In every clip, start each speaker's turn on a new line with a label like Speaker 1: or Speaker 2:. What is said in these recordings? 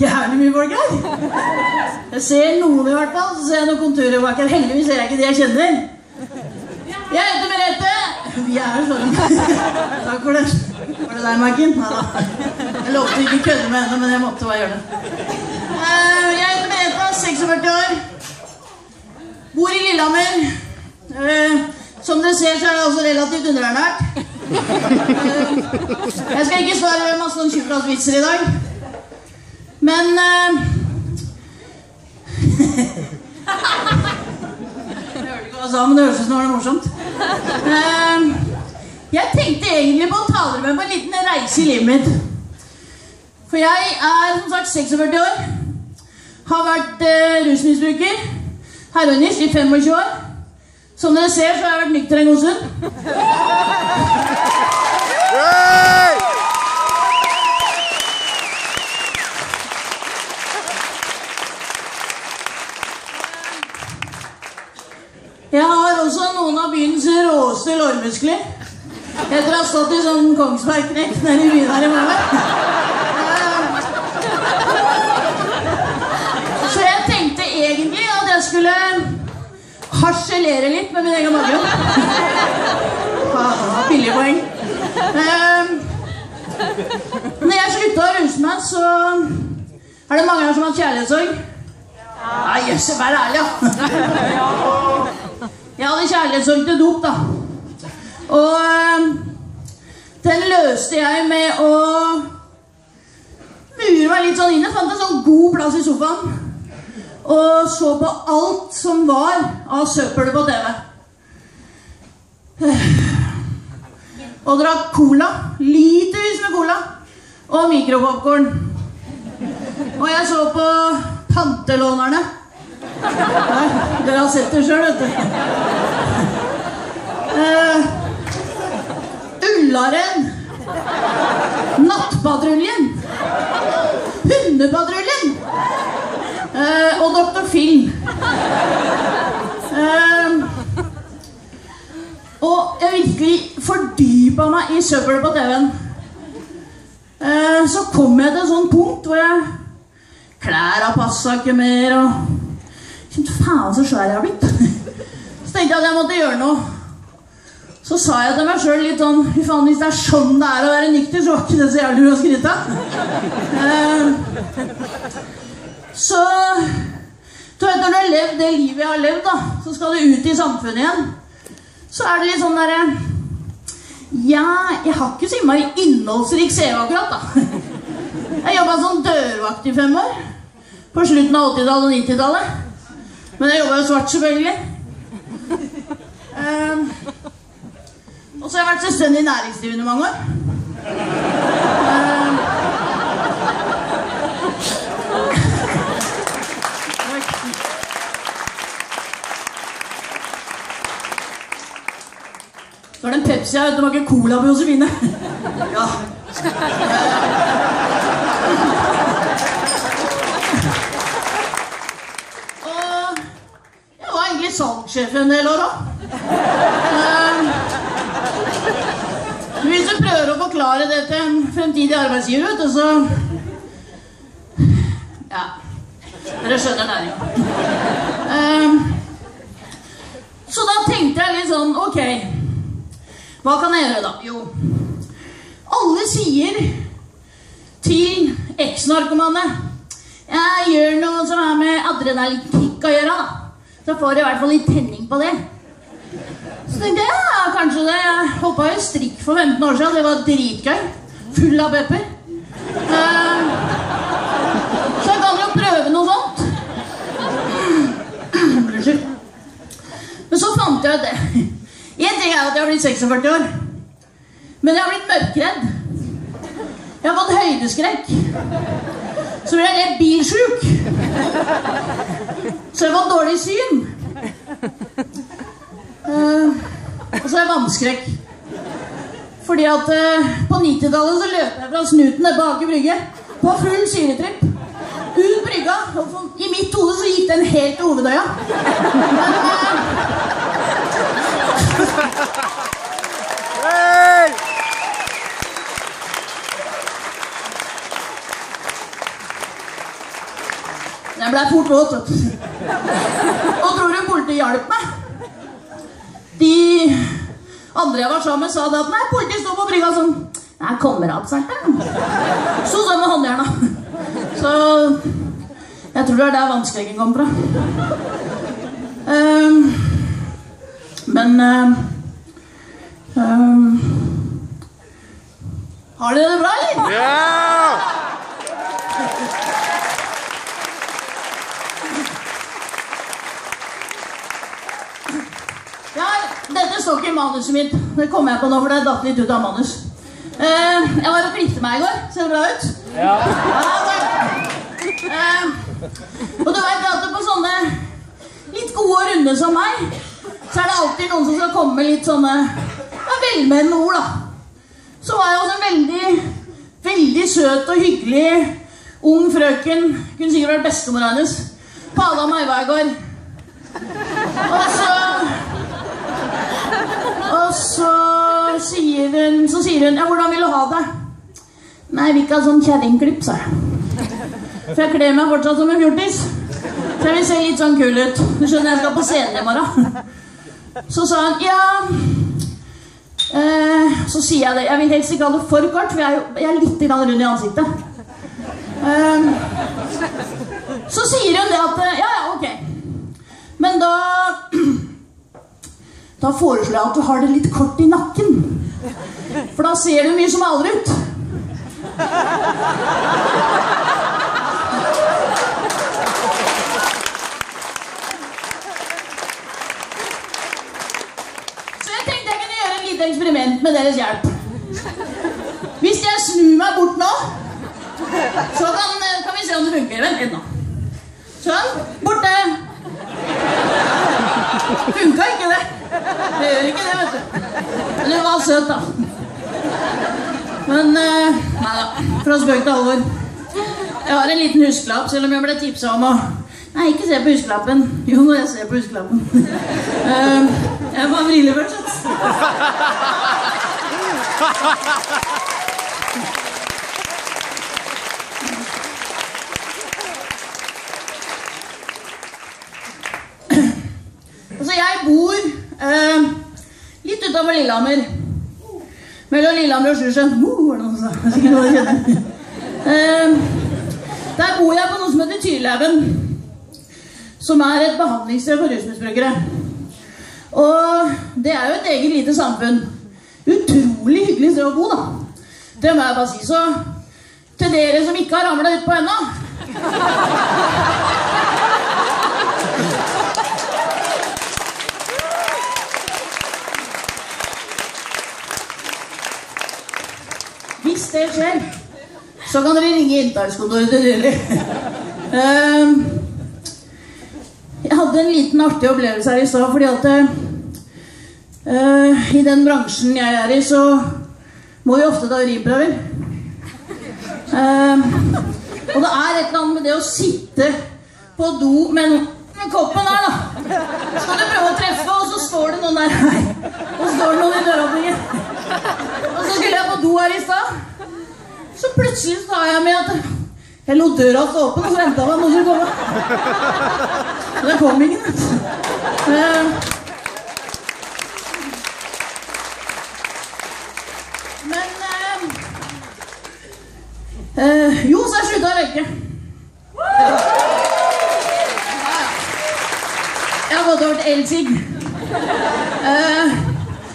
Speaker 1: jævlig mye folk her. Jeg ser noen i hvert fall. Så ser jeg noen konturer bak her. Heldigvis ser jeg ikke de jeg kjenner. Jeg heter Merete. Vi er sånn. Takk for det. Var det deg, Maiken? Nei da. Jeg lovte ikke å kødde med henne, men jeg måtte bare gjøre det. Eh, Jeg heter Merete, 46 år. Bor i Lillehammer. Eh, Som dere ser, så er det også relativt underernært. Eh, Jeg skal ikke svare masse sånn tjuvpratsvitser i dag. Men uh, Jeg hørte ikke hva jeg sa, men det høres ut som det var morsomt. Uh, Jeg tenkte egentlig på å ta dere med på en liten reise i livet mitt. For jeg er som sagt 46 år. Har vært uh, rusmisbruker. Heroinist i 25 år. Som dere ser, så har jeg vært nykter en god stund. Byens råeste lårmuskler. Etter å ha stått i sånn Kongsberg-knekk nede i byen her i morgen. Så jeg tenkte egentlig at jeg skulle harselere litt med min egen bakgrunn. Ah, Billige poeng. Eh, Når jeg slutta å ruse meg, så er det mange her som har hatt kjærlighetssorg. Ja, jøss, vær ærlig, ja. Jeg hadde kjærlighetssorg til dop, da. Og eh, den løste jeg med å mure meg litt sånn inne. Fant en sånn god plass i sofaen. Og så på alt som var av søppelet på TV. Og drakk cola. Litervis med cola. Og mikropopkorn. Og jeg så på Pantelånerne. Nei, dere har sett det sjøl, vet du. Uh, Ullaren. Nattpatruljen. Hundepatruljen. Uh, og Dr. Phil. Uh, og jeg virkelig fordypa meg i søppelet på TV-en. Uh, så kom jeg til et sånt punkt hvor jeg Klærne passa ikke mer, og faen så svær jeg har blitt. Så tenkte jeg at jeg måtte gjøre noe. Så sa jeg til meg sjøl litt sånn Fy faen, hvis det er sånn det er å være nykter, så var ikke det så jævlig mye å skryte av. Eh, så du vet, når du har levd det livet jeg har levd, da, så skal du ut i samfunnet igjen. Så er det litt sånn derre Ja, jeg har ikke så innmari innholdsrik CV akkurat, da. Jeg jobba som dørvakt i fem år. På slutten av 80-tallet og 90-tallet. Men jeg jobba jo svart, selvfølgelig. Ehm, og så har jeg vært selvstendig næringsdrivende i mange år. Ehm, Så er det en Pepsi her. Det var ikke cola på Josefine. Ja. Og jeg var egentlig salgssjef en del år òg. Hvis du prøver å forklare det til en fremtidig arbeidsgiver, vet du, så Ja. Dere skjønner næringa. Ehm, så da tenkte jeg litt sånn Ok, hva kan jeg gjøre, da? Jo, alle sier til eksnarkomane Jeg gjør noe som er med adrenalinkick å gjøre, da. Så får du i hvert fall litt tenning på det. Så tenkte jeg ja, kanskje det. Jeg hoppa jo strikk for 15 år siden. Det var dritgøy. Full av pepper. Uh, så jeg kan jo prøve noe sånt. Unnskyld. Men så fant jeg ut det. Én ting er at jeg har blitt 46 år. Men jeg har blitt mørkredd. Jeg har fått høydeskrekk. Så ble jeg rett bilsjuk. Så jeg fått dårlig syn. Uh, og så er jeg vannskrekk. Fordi at uh, på 90-tallet så løp jeg fra snuten nede på Aker Brygge på full syretripp. Ut brygga. Og I mitt hode så gikk den helt til Hovedøya. Men, eh, Ble vet du. Og tror du politiet hjalp meg? De andre jeg var sammen med, sa det at nei, politiet sto på brygga sånn Nei, kommer av da. Så sånn med håndjerna. Så jeg tror det er der vannskrekken kommer fra. Um, men ehm, Har dere det bra, eller?
Speaker 2: Ja!
Speaker 1: Ja, dette står ikke i manuset mitt. Det kom jeg på nå, for det datt litt ut av manus. Uh, jeg var og klippte meg i går. Ser det bra ut?
Speaker 2: Ja.
Speaker 1: Eh, og du veit at på sånne litt gode og runde som meg, så er det alltid noen som skal komme med litt sånne ja, velmenende ord, da. Så var jeg også en veldig, veldig søt og hyggelig ung frøken. Kunne sikkert vært bestemora hennes. På Ada Maiva i går. Og så sier hun Ja, hvordan vil du ha det? Nei, jeg vil ikke ha sånn kjerringklipp, sa jeg. For jeg kler meg fortsatt som en fjortis. For jeg vil se litt sånn kul ut. Du skjønner, jeg skal på scenen i morgen. Så sa hun ja eh, Så sier jeg det. Jeg vil helst ikke ha det for kort, for jeg er, jo, jeg er litt rund i ansiktet. Eh, så sier hun det at Ja, ja, ok. Men da Da foreslår jeg at du har det litt kort i nakken. For da ser du mye som aldri ut. Så jeg tenkte jeg kunne gjøre et lite eksperiment med deres hjelp. Hvis jeg snur meg bort nå, så kan, kan vi se om det funker. Vent litt nå. Sånn. Borte. Funka ikke Det gjør ikke det, vet du. Men hun var søt, da. Men eh, Nei da. Fra spøk til alvor. Jeg har en liten huskelapp, selv om jeg ble tipsa om å Nei, ikke se på huskelappen. Jo, når jeg ser på huskelappen. uh, jeg ha briller først. vet du. Altså, jeg bor eh, litt utenfor Lillehammer. Mellom Lillehammer og Sjusjøen. Uh, var det noen som sa. Det er sikkert noe dere kjenner. Eh, der bor jeg på noe som heter Tyrlaugen. Som er et behandlingssted for rusmisbrukere. Og det er jo et eget lite samfunn. Utrolig hyggelig sted å bo, da. Det må jeg bare si. Så til dere som ikke har ramla utpå ennå Skjer, så kan dere ringe inntakskontoret til Lilly. Ehm, jeg hadde en liten artig opplevelse her i stad, fordi at uh, i den bransjen jeg er i, så må vi ofte ta urinprøver. Uh, og det er et eller annet med det å sitte på do med, med koppen her, da. Så skal du prøve å treffe, og så står det noen der. her. Og så står det noen i døråpningen. Og så skulle jeg på do her i stad. Så plutselig tar jeg med at jeg lot døra stå åpen, så venta jeg at noen skulle komme. Men det kom ingen. vet Men eh, eh, Jo, så jeg slutta å røyke. Jeg har gått over til elsigg. Eh,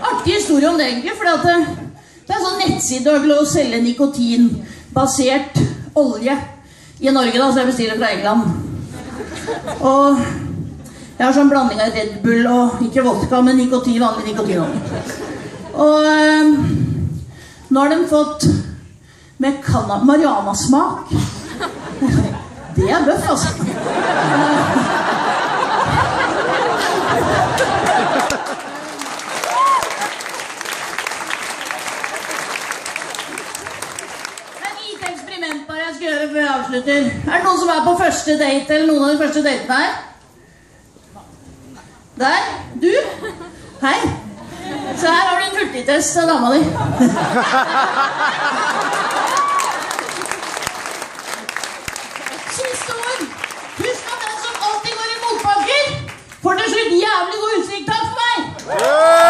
Speaker 1: artig historie om det, egentlig. fordi det, det er en sånn nettside og å selge nikotinbasert olje i Norge, da, så jeg bestiller fra England. Og jeg har sånn blanding av Red Bull og ikke vodka, men nikotin, vanlig nikotinolje. Og eh, nå har de fått med marihuanasmak. Det er bøff, altså. jeg skal gjøre før jeg avslutter. Er det noen som er på første date, eller noen av de første datene her? Der. Du? Hei. Så her har du en hultitest av dama di. Siste ord. Husk at den som alltid går i motbakker, får til slutt jævlig god utsikt. Takk for meg.